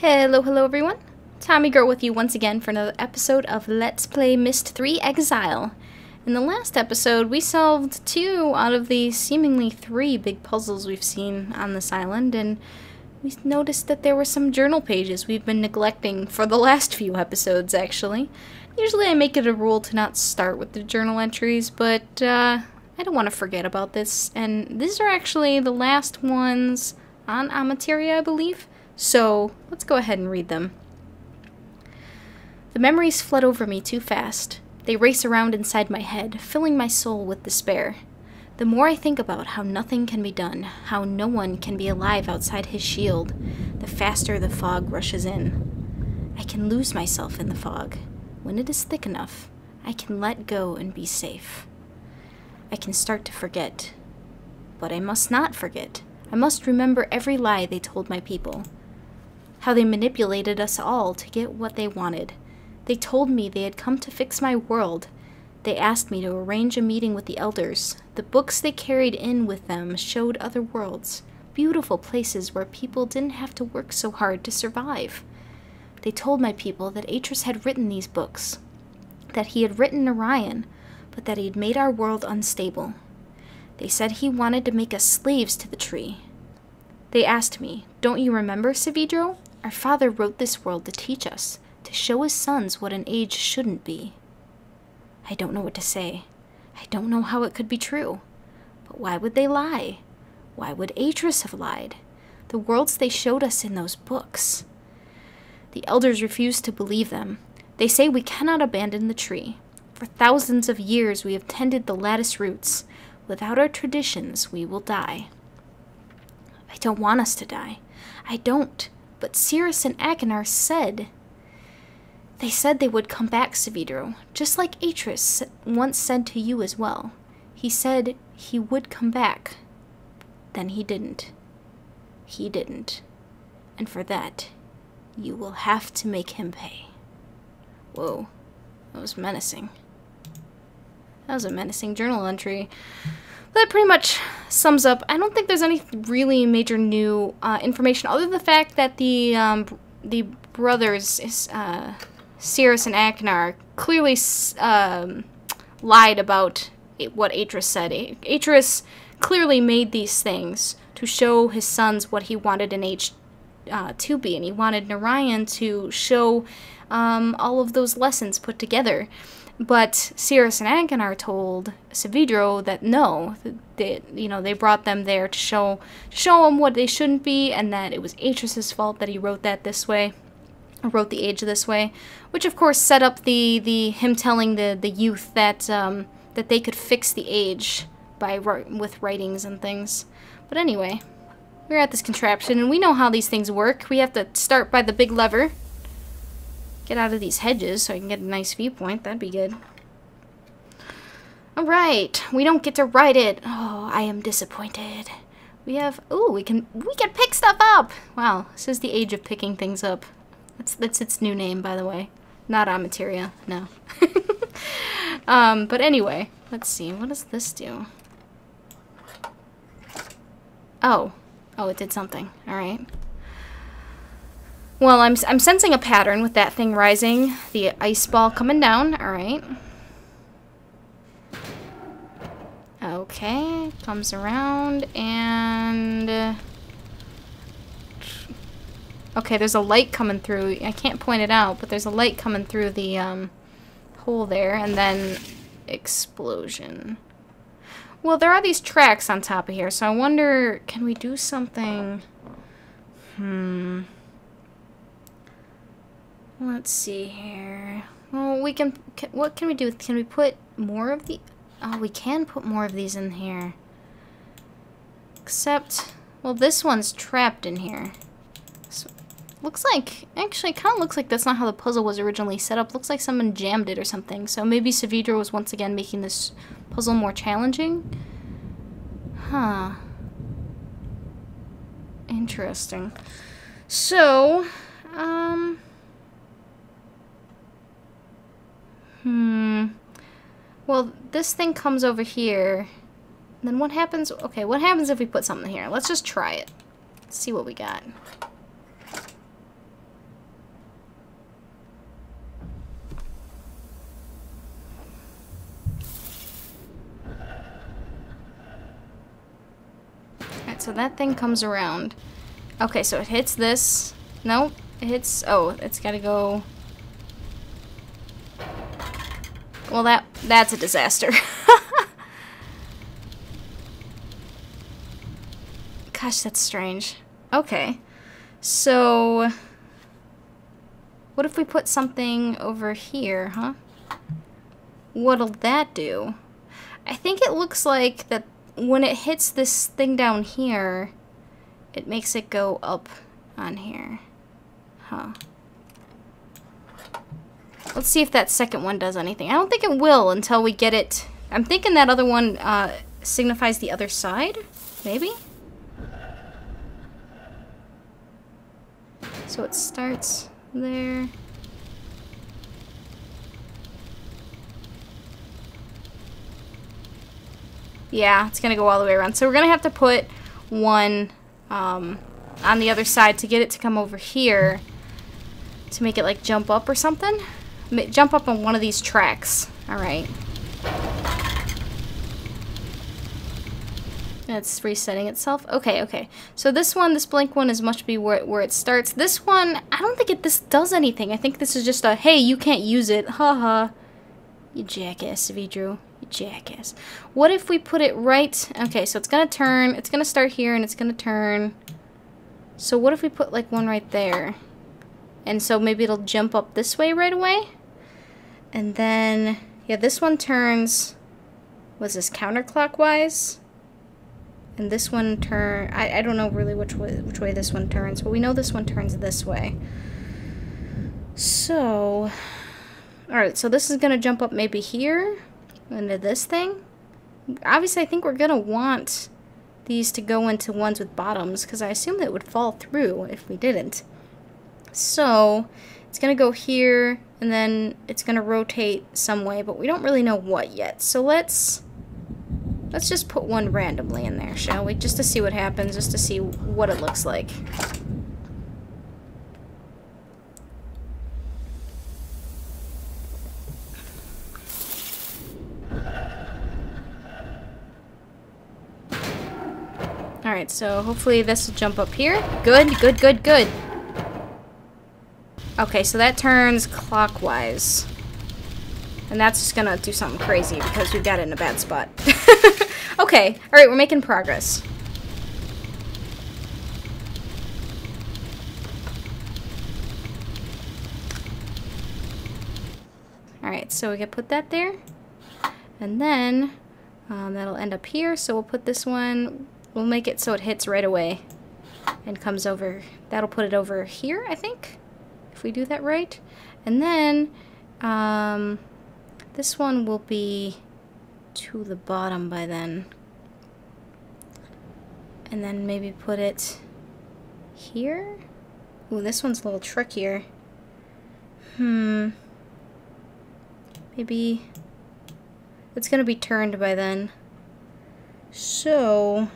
Hello, hello everyone. Tommy Girl with you once again for another episode of Let's Play Myst 3 Exile. In the last episode, we solved two out of the seemingly three big puzzles we've seen on this island, and we noticed that there were some journal pages we've been neglecting for the last few episodes, actually. Usually I make it a rule to not start with the journal entries, but uh, I don't want to forget about this, and these are actually the last ones on Amateria, I believe. So let's go ahead and read them. The memories flood over me too fast. They race around inside my head, filling my soul with despair. The more I think about how nothing can be done, how no one can be alive outside his shield, the faster the fog rushes in. I can lose myself in the fog. When it is thick enough, I can let go and be safe. I can start to forget. But I must not forget. I must remember every lie they told my people how they manipulated us all to get what they wanted. They told me they had come to fix my world. They asked me to arrange a meeting with the elders. The books they carried in with them showed other worlds, beautiful places where people didn't have to work so hard to survive. They told my people that Atrus had written these books, that he had written Orion, but that he had made our world unstable. They said he wanted to make us slaves to the tree. They asked me, Don't you remember, Saavedro? Our father wrote this world to teach us, to show his sons what an age shouldn't be. I don't know what to say. I don't know how it could be true. But why would they lie? Why would Atrus have lied? The worlds they showed us in those books. The elders refuse to believe them. They say we cannot abandon the tree. For thousands of years we have tended the lattice roots. Without our traditions, we will die. I don't want us to die. I don't. But Sirrus and Achenar said. They said they would come back, Saavedro, just like Atrus once said to you as well. He said he would come back. Then he didn't. He didn't. And for that, you will have to make him pay. Whoa, that was menacing. That was a menacing journal entry that pretty much sums up. I don't think there's any really major new uh, information other than the fact that the um, the brothers, uh, Sirrus and Achenar, clearly um, lied about what Atrus said. Atrus clearly made these things to show his sons what he wanted in age uh, to be, and he wanted Narayan to show um, all of those lessons put together. But Sirrus and Achenar told Saavedro that no, that you know they brought them there to show show them what they shouldn't be, and that it was Atrus's fault that he wrote that this way, wrote the age this way, which of course set up the the him telling the the youth that um, that they could fix the age by with writings and things. But anyway, we're at this contraption, and we know how these things work. We have to start by the big lever get out of these hedges so I can get a nice viewpoint. That'd be good. Alright, we don't get to ride it. Oh, I am disappointed. We have, oh, we can, we can pick stuff up. Wow, this is the age of picking things up. That's, that's its new name, by the way. Not Amateria, no. um, but anyway, let's see, what does this do? Oh, oh, it did something, alright. Well, I'm, I'm sensing a pattern with that thing rising. The ice ball coming down. Alright. Okay. Comes around and... Uh, okay, there's a light coming through. I can't point it out, but there's a light coming through the um, hole there. And then explosion. Well, there are these tracks on top of here, so I wonder, can we do something... Hmm... Let's see here. Well, we can, can, what can we do? Can we put more of the, oh, we can put more of these in here. Except, well, this one's trapped in here. So, looks like, actually, kind of looks like that's not how the puzzle was originally set up. Looks like someone jammed it or something. So maybe Saavedro was once again making this puzzle more challenging. Huh. Interesting. So, um... Hmm. Well, this thing comes over here. Then what happens? Okay, what happens if we put something here? Let's just try it. See what we got. Alright, so that thing comes around. Okay, so it hits this. Nope. It hits... Oh, it's gotta go... Well, that that's a disaster. Gosh, that's strange. Okay. So... What if we put something over here, huh? What'll that do? I think it looks like that when it hits this thing down here, it makes it go up on here. Huh. Let's see if that second one does anything. I don't think it will until we get it. I'm thinking that other one uh, signifies the other side, maybe? So it starts there. Yeah, it's going to go all the way around. So we're going to have to put one um, on the other side to get it to come over here to make it like jump up or something jump up on one of these tracks. Alright. It's resetting itself. Okay, okay. So this one, this blank one is must be where it, where it starts. This one, I don't think it this does anything. I think this is just a, hey, you can't use it. Haha. -ha. You jackass, Vidru. You jackass. What if we put it right? Okay, so it's going to turn. It's going to start here and it's going to turn. So what if we put like one right there? And so maybe it'll jump up this way right away? And then, yeah, this one turns, was this counterclockwise? And this one turn, I, I don't know really which way, which way this one turns, but we know this one turns this way. So, all right, so this is gonna jump up maybe here into this thing. Obviously, I think we're gonna want these to go into ones with bottoms because I assume that would fall through if we didn't. So it's going to go here, and then it's going to rotate some way, but we don't really know what yet. So let's let's just put one randomly in there, shall we? Just to see what happens, just to see what it looks like. Alright, so hopefully this will jump up here. Good, good, good, good. Okay, so that turns clockwise. And that's just gonna do something crazy because we got it in a bad spot. okay, alright, we're making progress. Alright, so we can put that there. And then um, that'll end up here, so we'll put this one, we'll make it so it hits right away and comes over. That'll put it over here, I think if we do that right. And then um, this one will be to the bottom by then. And then maybe put it here? Ooh, this one's a little trickier. Hmm. Maybe it's going to be turned by then. So,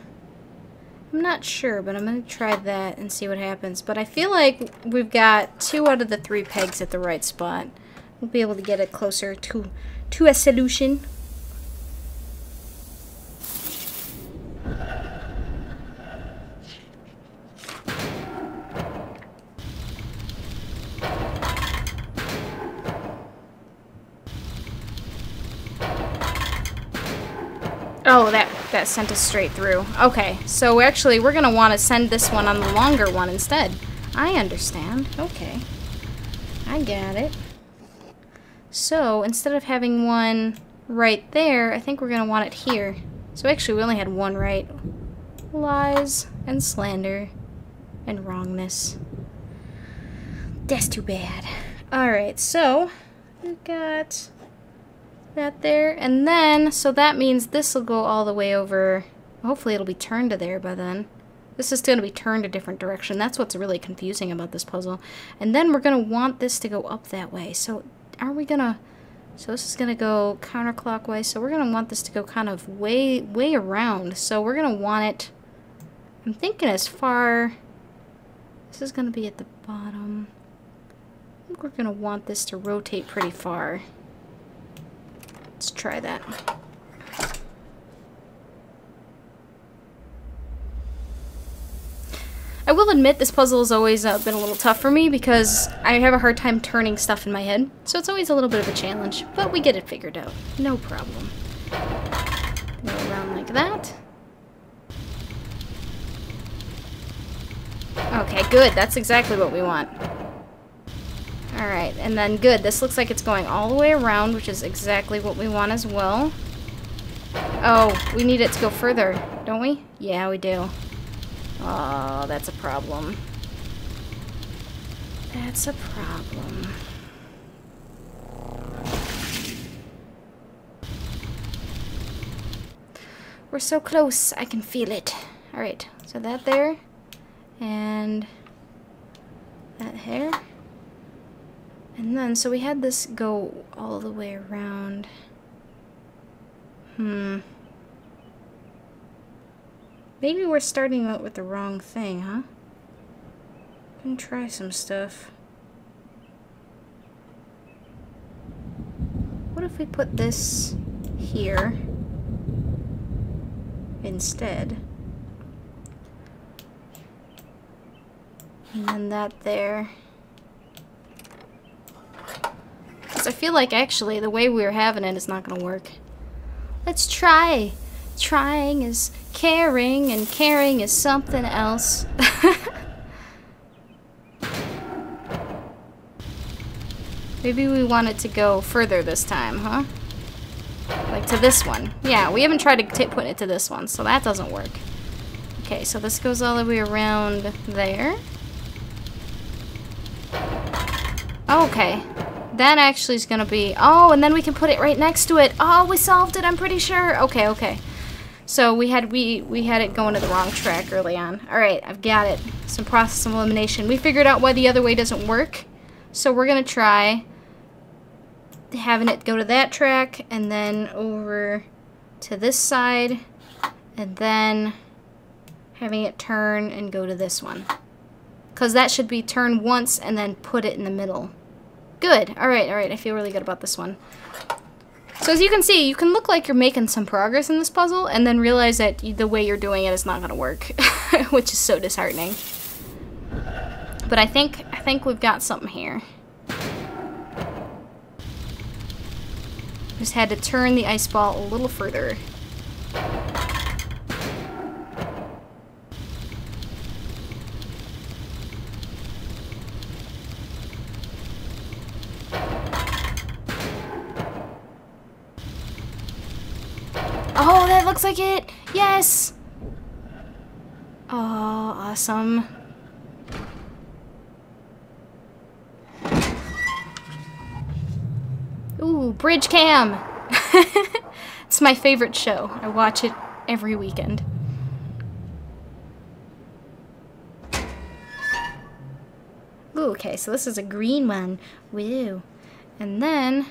I'm not sure, but I'm going to try that and see what happens. But I feel like we've got two out of the three pegs at the right spot. We'll be able to get it closer to, to a solution. that sent us straight through. Okay, so actually we're going to want to send this one on the longer one instead. I understand. Okay. I got it. So, instead of having one right there, I think we're going to want it here. So actually we only had one right. Lies and slander and wrongness. That's too bad. Alright, so we've got that there. And then, so that means this will go all the way over. Hopefully it'll be turned to there by then. This is going to be turned a different direction. That's what's really confusing about this puzzle. And then we're going to want this to go up that way. So are we going to... So this is going to go counterclockwise. So we're going to want this to go kind of way, way around. So we're going to want it... I'm thinking as far... This is going to be at the bottom. I think we're going to want this to rotate pretty far. Let's try that. I will admit this puzzle has always uh, been a little tough for me because I have a hard time turning stuff in my head, so it's always a little bit of a challenge, but we get it figured out. No problem. Go around like that. Okay, good. That's exactly what we want. Alright, and then good. This looks like it's going all the way around, which is exactly what we want as well. Oh, we need it to go further, don't we? Yeah, we do. Oh, that's a problem. That's a problem. We're so close. I can feel it. Alright, so that there. And that here. And then, so we had this go all the way around. Hmm. Maybe we're starting out with the wrong thing, huh? Can try some stuff. What if we put this here instead? And then that there. Because I feel like actually the way we are having it is not going to work. Let's try. Trying is caring and caring is something else. Maybe we want it to go further this time, huh? Like to this one. Yeah, we haven't tried to put it to this one, so that doesn't work. Okay, so this goes all the way around there. Okay. That actually is going to be... Oh, and then we can put it right next to it. Oh, we solved it, I'm pretty sure. Okay, okay. So we had we we had it going to the wrong track early on. All right, I've got it. Some process of elimination. We figured out why the other way doesn't work. So we're going to try having it go to that track and then over to this side and then having it turn and go to this one. Because that should be turn once and then put it in the middle. Good. Alright, alright. I feel really good about this one. So as you can see, you can look like you're making some progress in this puzzle and then realize that the way you're doing it is not going to work, which is so disheartening. But I think I think we've got something here. Just had to turn the ice ball a little further. Oh, that looks like it! Yes! Oh, awesome. Ooh, Bridge Cam! it's my favorite show. I watch it every weekend. Ooh, okay, so this is a green one. Woo. And then,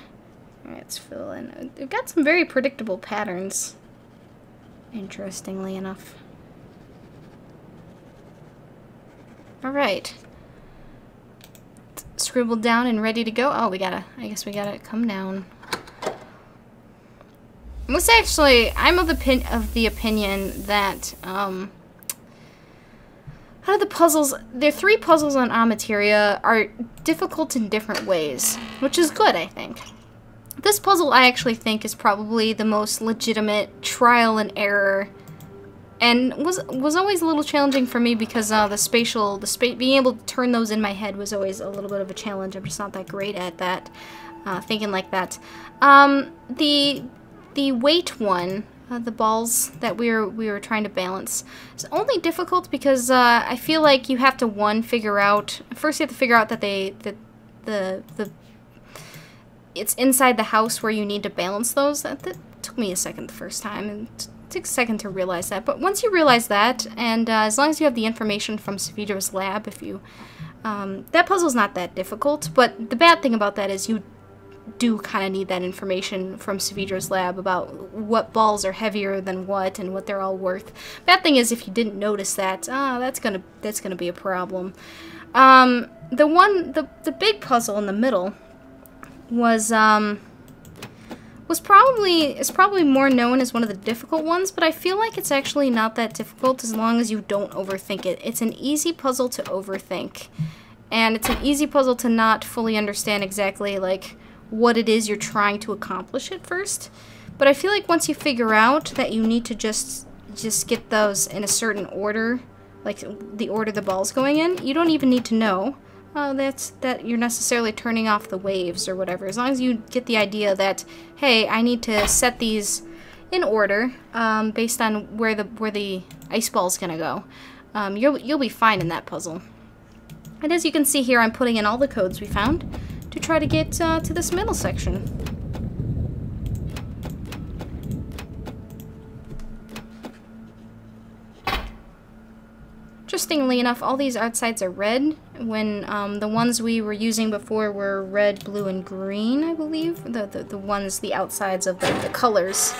let's fill in. We've got some very predictable patterns interestingly enough. Alright. Scribbled down and ready to go. Oh, we gotta, I guess we gotta come down. This actually, I'm of the, pin, of the opinion that, um, out of the puzzles, the three puzzles on Amateria are difficult in different ways, which is good, I think. This puzzle I actually think is probably the most legitimate trial and error and was was always a little challenging for me because uh, the spatial, the spa being able to turn those in my head was always a little bit of a challenge. I'm just not that great at that, uh, thinking like that. Um, the the weight one, uh, the balls that we were we were trying to balance, is only difficult because uh, I feel like you have to one figure out first you have to figure out that they that the the it's inside the house where you need to balance those. That, that took me a second the first time, and takes a second to realize that. But once you realize that, and uh, as long as you have the information from Saavedro's lab, if you... Um, that puzzle's not that difficult, but the bad thing about that is you do kind of need that information from Saavedro's lab about what balls are heavier than what and what they're all worth. Bad thing is if you didn't notice that, ah, that's gonna that's gonna be a problem. Um, the one, the the big puzzle in the middle was um, was probably is probably more known as one of the difficult ones, but I feel like it's actually not that difficult as long as you don't overthink it. It's an easy puzzle to overthink. And it's an easy puzzle to not fully understand exactly like what it is you're trying to accomplish at first. But I feel like once you figure out that you need to just just get those in a certain order, like the order the ball's going in, you don't even need to know oh, that's that you're necessarily turning off the waves or whatever. As long as you get the idea that, hey, I need to set these in order um, based on where the where the ice ball is gonna go, um, you'll you'll be fine in that puzzle. And as you can see here, I'm putting in all the codes we found to try to get uh, to this middle section. Interestingly enough, all these outsides are red, when um, the ones we were using before were red, blue, and green, I believe. The, the, the ones, the outsides of the, the colors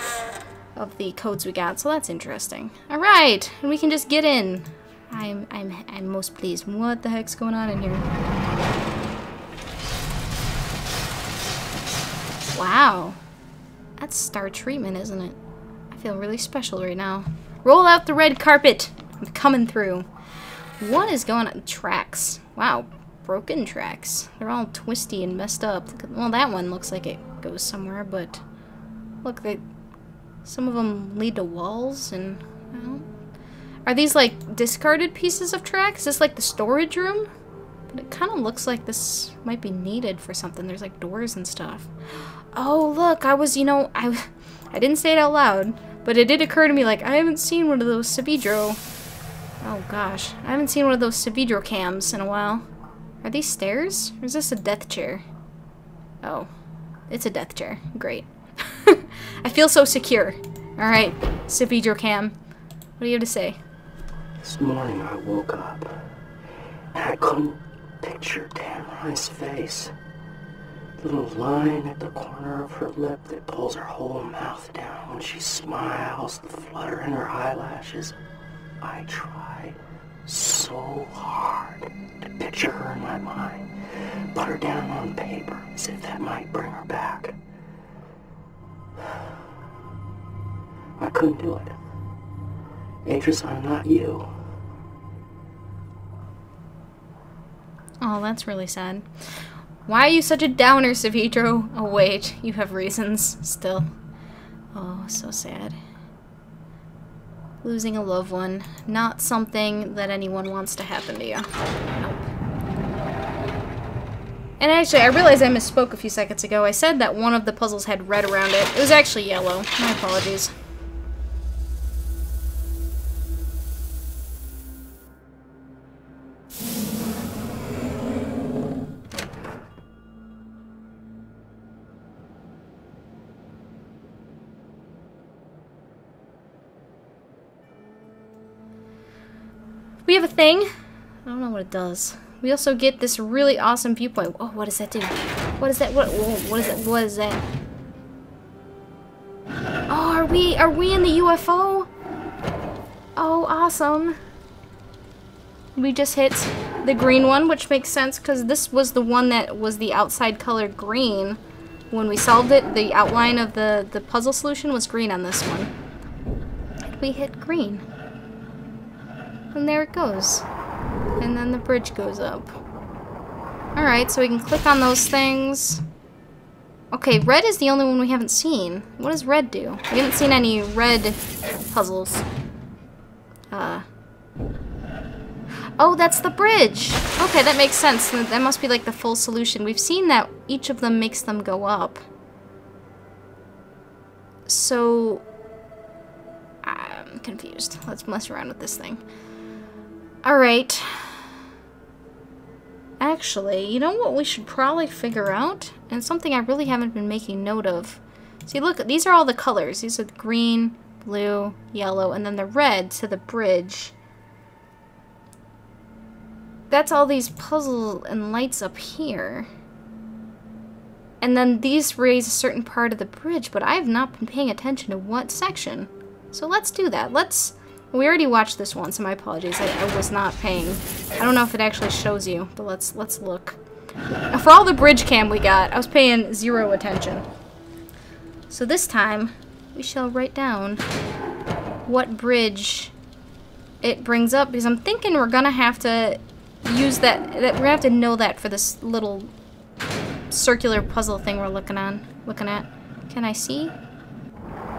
of the codes we got, so that's interesting. Alright, we can just get in. I'm, I'm, I'm most pleased. What the heck's going on in here? Wow. That's star treatment, isn't it? I feel really special right now. Roll out the red carpet! I'm coming through. What is going on? Tracks. Wow, broken tracks. They're all twisty and messed up. well, that one looks like it goes somewhere, but look, they some of them lead to walls and well, are these like discarded pieces of tracks? Is this like the storage room? But it kind of looks like this might be needed for something. There's like doors and stuff. Oh, look, I was, you know, I, I didn't say it out loud, but it did occur to me like I haven't seen one of those Saavedro Oh gosh, I haven't seen one of those Saavedro cams in a while. Are these stairs? Or is this a death chair? Oh, it's a death chair. Great. I feel so secure. Alright, Saavedro cam. What do you have to say? This morning I woke up and I couldn't picture Tamara's face. The little line at the corner of her lip that pulls her whole mouth down when she smiles, the flutter in her eyelashes. I tried so hard to picture her in my mind, put her down on paper as if that might bring her back. I couldn't do it. Beatrice, I'm not you. Oh, that's really sad. Why are you such a downer, Saavedro? Oh, wait, you have reasons, still. Oh, so sad. Losing a loved one. Not something that anyone wants to happen to you. And actually, I realized I misspoke a few seconds ago. I said that one of the puzzles had red around it. It was actually yellow. My apologies. A thing. I don't know what it does. We also get this really awesome viewpoint. Oh, what does that do? What is that? What? What is that? What is that? Oh, are we? Are we in the UFO? Oh, awesome. We just hit the green one, which makes sense because this was the one that was the outside color green. When we solved it, the outline of the, the puzzle solution was green on this one. We hit green. And there it goes. And then the bridge goes up. Alright, so we can click on those things. Okay, red is the only one we haven't seen. What does red do? We haven't seen any red puzzles. Uh. Oh, that's the bridge! Okay, that makes sense. That must be like the full solution. We've seen that each of them makes them go up. So... I'm confused. Let's mess around with this thing. Alright. Actually, you know what we should probably figure out? And something I really haven't been making note of. See, look, these are all the colors. These are the green, blue, yellow, and then the red to the bridge. That's all these puzzle and lights up here. And then these raise a certain part of the bridge, but I have not been paying attention to what section. So let's do that. Let's we already watched this once, so my apologies. I, I, was not paying. I don't know if it actually shows you, but let's let's look. For all the bridge cam we got, I was paying zero attention. So this time, we shall write down what bridge it brings up because I'm thinking we're gonna have to use that, that we're gonna have to know that for this little circular puzzle thing we're looking on, looking at. Can I see?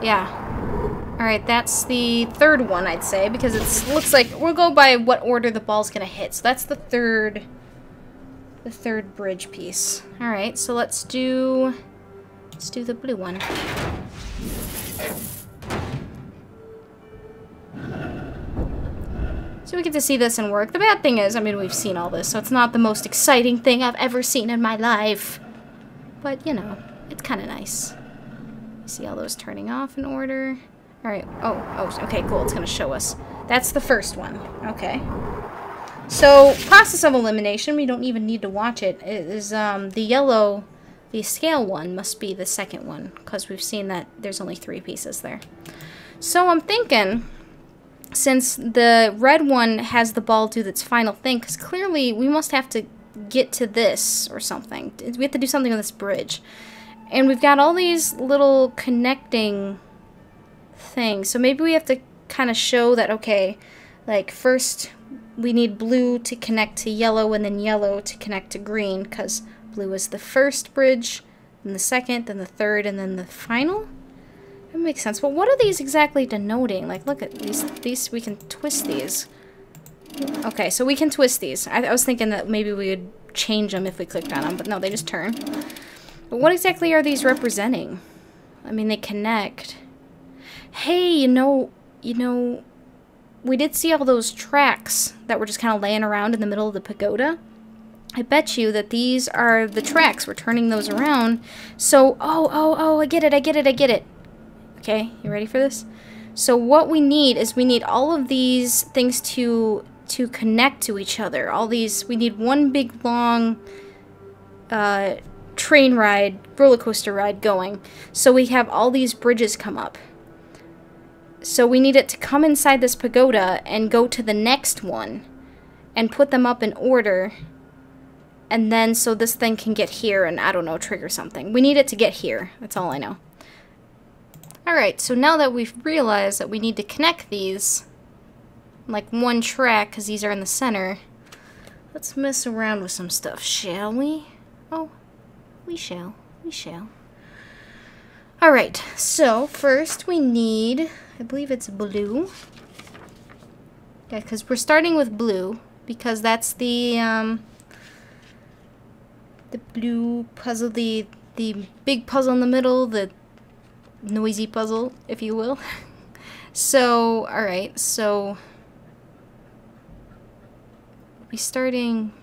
Yeah. Alright, that's the third one, I'd say, because it looks like we'll go by what order the ball's gonna hit. So that's the third, the third bridge piece. Alright, so let's do, let's do the blue one. So we get to see this in work. The bad thing is, I mean, we've seen all this, so it's not the most exciting thing I've ever seen in my life. But, you know, it's kind of nice. See all those turning off in order. Alright, oh, oh, okay, cool, it's going to show us. That's the first one. Okay. So, process of elimination, we don't even need to watch it, it, is um, the yellow, the scale one must be the second one, because we've seen that there's only three pieces there. So I'm thinking since the red one has the ball do its final thing, because clearly we must have to get to this or something. We have to do something on this bridge. And we've got all these little connecting things. So maybe we have to kind of show that, okay, like first we need blue to connect to yellow and then yellow to connect to green because blue is the first bridge, then the second, then the third, and then the final? That makes sense. But what are these exactly denoting? Like, look at these. These, we can twist these. Okay, so we can twist these. I, I was thinking that maybe we would change them if we clicked on them, but no, they just turn. But what exactly are these representing? I mean, they connect. Hey, you know, you know, we did see all those tracks that were just kind of laying around in the middle of the pagoda. I bet you that these are the tracks. We're turning those around. So, oh, oh, oh, I get it, I get it, I get it. Okay, you ready for this? So what we need is we need all of these things to to connect to each other. All these, we need one big long uh, train ride, roller coaster ride going. So we have all these bridges come up. So we need it to come inside this pagoda and go to the next one and put them up in order. And then so this thing can get here and I don't know, trigger something. We need it to get here. That's all I know. Alright, so now that we've realized that we need to connect these, like one track, because these are in the center, let's mess around with some stuff, shall we? Oh, we shall. We shall. Alright, so first we need, I believe it's blue. Yeah, because we're starting with blue, because that's the, um, the blue puzzle, the, the big puzzle in the middle, the noisy puzzle, if you will. so, alright, so we starting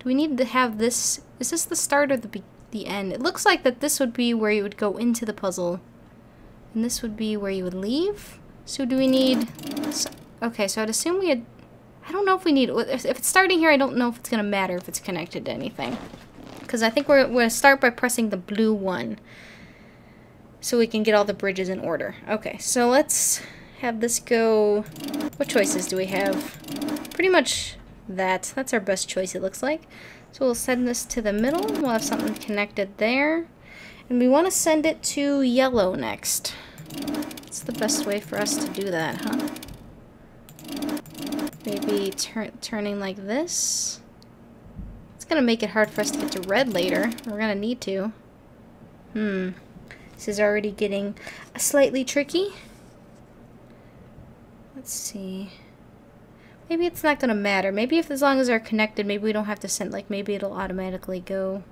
do we need to have this is this the start or the the end? It looks like that this would be where you would go into the puzzle and this would be where you would leave. So do we need Okay, so I'd assume we had I don't know if we need if it's starting here, I don't know if it's going to matter if it's connected to anything. Because I think we're, we're going to start by pressing the blue one so we can get all the bridges in order. Okay, so let's have this go... What choices do we have? Pretty much that. That's our best choice, it looks like. So we'll send this to the middle. We'll have something connected there. And we want to send it to yellow next. It's the best way for us to do that, huh? Maybe tur turning like this. It's to make it hard for us to get to red later. We're to need to. Hmm. This is already getting slightly tricky. Let's see. Maybe it's not to matter. Maybe if as long as they're connected, maybe we don't have to send, like, maybe it'll automatically go.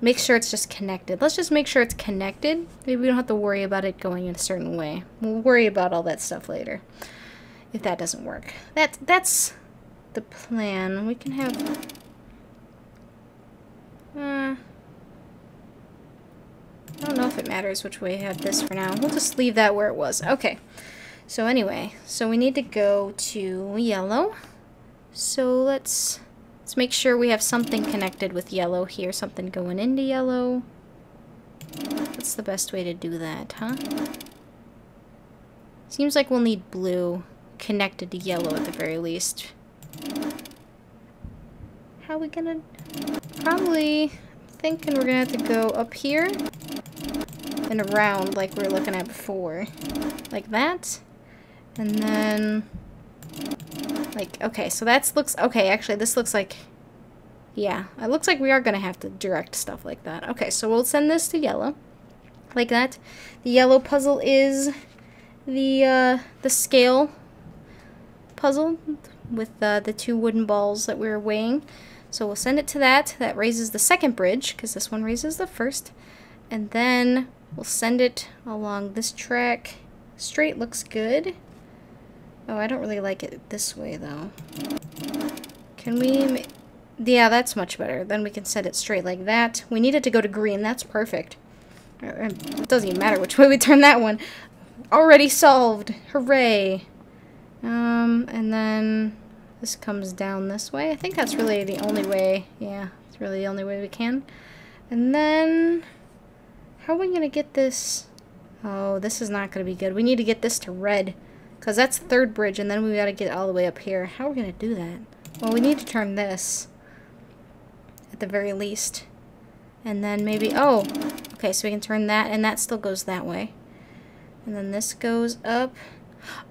Make sure it's just connected. Let's just make sure it's connected. Maybe we don't have to worry about it going in a certain way. We'll worry about all that stuff later. If that doesn't work. That, that's the plan. We can have... Uh, I don't know if it matters which way I have this for now. We'll just leave that where it was. Okay. So anyway, so we need to go to yellow. So let's let's make sure we have something connected with yellow here, something going into yellow. What's the best way to do that, huh? Seems like we'll need blue connected to yellow at the very least. How are we gonna... Probably thinking we're gonna have to go up here and around like we were looking at before. Like that. And then... Like, okay, so that's looks... Okay, actually, this looks like... Yeah, it looks like we are going to have to direct stuff like that. Okay, so we'll send this to yellow. Like that. The yellow puzzle is the, uh, the scale puzzle with uh, the two wooden balls that we were weighing. So we'll send it to that. That raises the second bridge, because this one raises the first. And then we'll send it along this track. Straight looks good. Oh, I don't really like it this way, though. Can we... Yeah, that's much better. Then we can set it straight like that. We need it to go to green. That's perfect. Uh, uh, it doesn't even matter which way we turn that one. Already solved. Hooray. Um, and then this comes down this way. I think that's really the only way. Yeah, it's really the only way we can. And then... How are we going to get this... Oh, this is not going to be good. We need to get this to red. Because that's the third bridge, and then we got to get all the way up here. How are we going to do that? Well, we need to turn this. At the very least. And then maybe... Oh! Okay, so we can turn that, and that still goes that way. And then this goes up.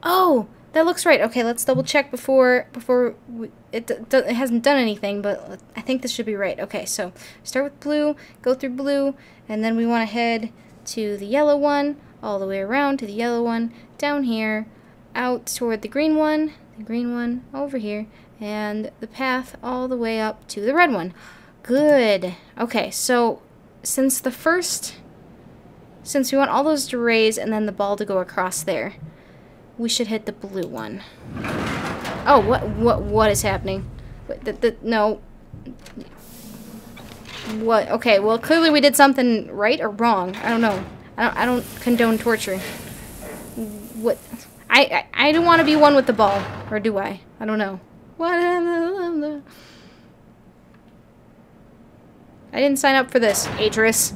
Oh! That looks right. Okay, let's double check before before we, it it hasn't done anything, but I think this should be right. Okay, so start with blue, go through blue, and then we want to head to the yellow one, all the way around to the yellow one, down here, out toward the green one, the green one over here, and the path all the way up to the red one. Good. Okay, so since the first, since we want all those to raise and then the ball to go across there, we should hit the blue one. Oh, what what what is happening? The, the, no. What? Okay, well clearly we did something right or wrong. I don't know. I don't I don't condone torture. What? I I, I don't want to be one with the ball, or do I? I don't know. I didn't sign up for this, Atrus.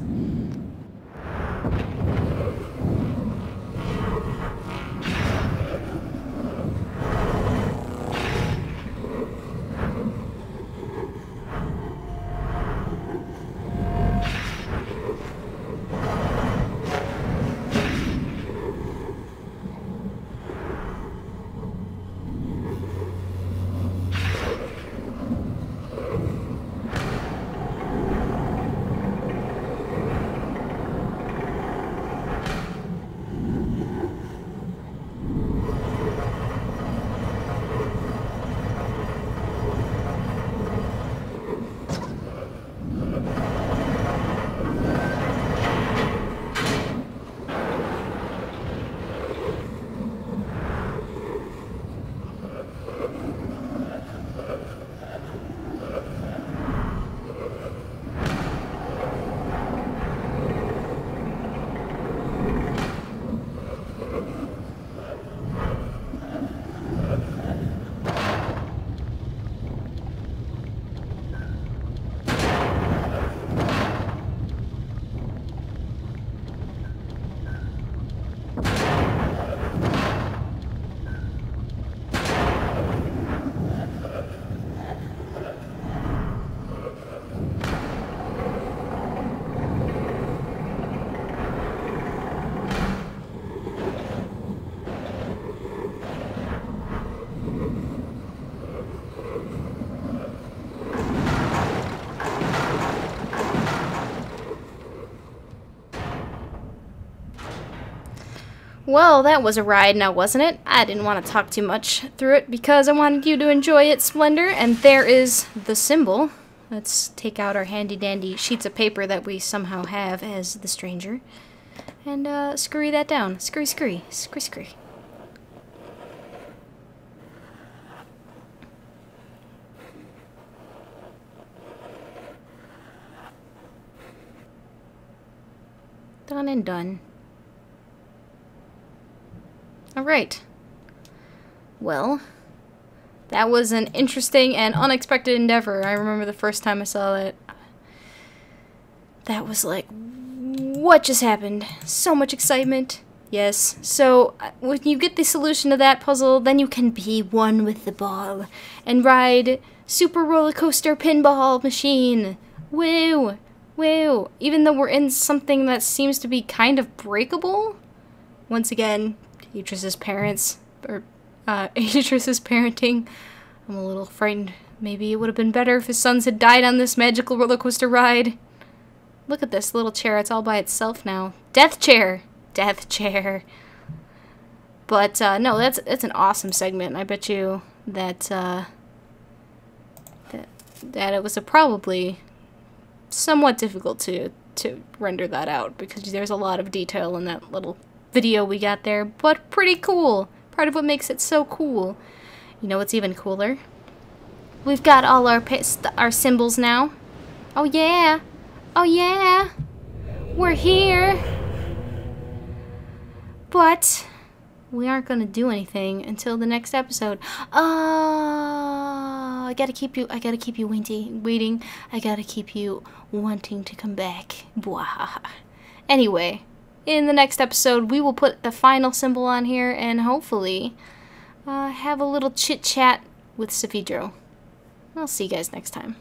Well, that was a ride now, wasn't it? I didn't want to talk too much through it because I wanted you to enjoy its splendor, and there is the symbol. Let's take out our handy-dandy sheets of paper that we somehow have as the stranger, and uh, scurry that down. Scurry, scurry, scurry, scurry. Done and done. Alright. Well, that was an interesting and unexpected endeavor. I remember the first time I saw it. That was like, what just happened? So much excitement. Yes, so uh, when you get the solution to that puzzle, then you can be one with the ball and ride Super Roller Coaster Pinball Machine. Woo! Woo! even though we're in something that seems to be kind of breakable? Once again, Atrus's parents, or uh, Atrus's parenting. I'm a little frightened. Maybe it would have been better if his sons had died on this magical roller coaster ride. Look at this little chair. It's all by itself now. Death chair. Death chair. But uh, no, that's that's an awesome segment. I bet you that uh, that that it was probably somewhat difficult to to render that out because there's a lot of detail in that little video we got there, but pretty cool. Part of what makes it so cool. You know what's even cooler? We've got all our our symbols now. Oh yeah. Oh yeah. We're here. But we aren't going to do anything until the next episode. Oh, I gotta keep you. I gotta keep you waiting. Waiting. I gotta keep you wanting to come back. Blah. Anyway, in the next episode, we will put the final symbol on here and hopefully uh, have a little chit chat with Saavedro. I'll see you guys next time.